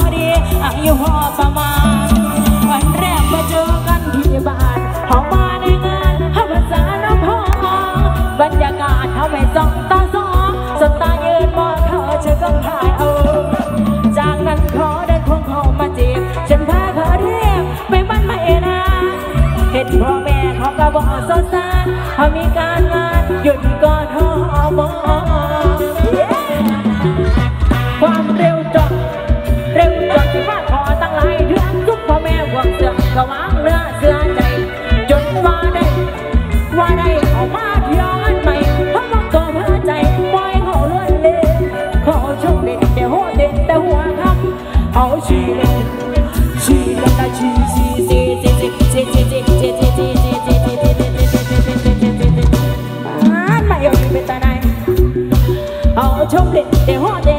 อดีอายุพอประมาณ วันแรกมาเจอกันที่บ้านเขามาในงานให้ภาษาน้ำพองบรรยากาศเขาไม่ส่องตาสองสบตายืนมองเขาเชื่อก็ถ่ายเอาจากนั้นขอเดินควงเขามาจีบฉันพาเขาเรียกไม่มันไม่นานเห็นพ่อแม่เขาก็บอกสงสารเขามีการงานหยุดก่อนหอมความ ชมเด็ดเดี๋ยวหอเด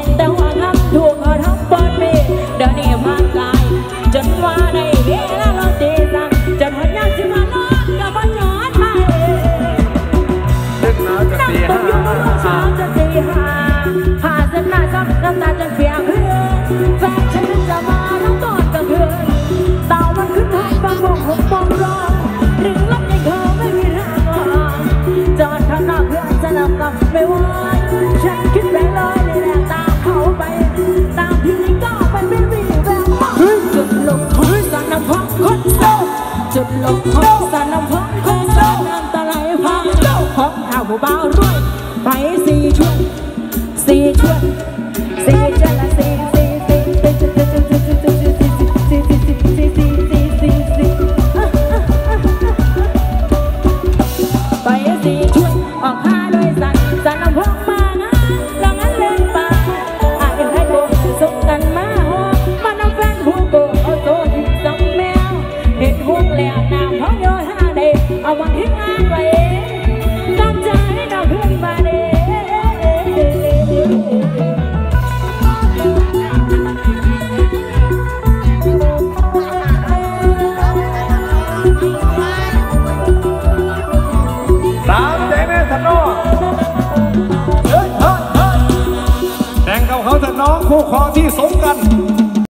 ไม่ไหวฉันคิดไปลอยเลยแหละตามเขาไป ตามที่นี่ก็ไปไม่มีแววมองจุดหลงของสารพัดคนโตจุดหลงของสารพัดคนโตน้ำตาไหลพังของข้าวผู้บ่าวรวยไปสี่ชวนสี่ชวนสี่ สามแดงแม่สันนอกแดงเขาเขาสันน้องคู่ครองที่สมกัน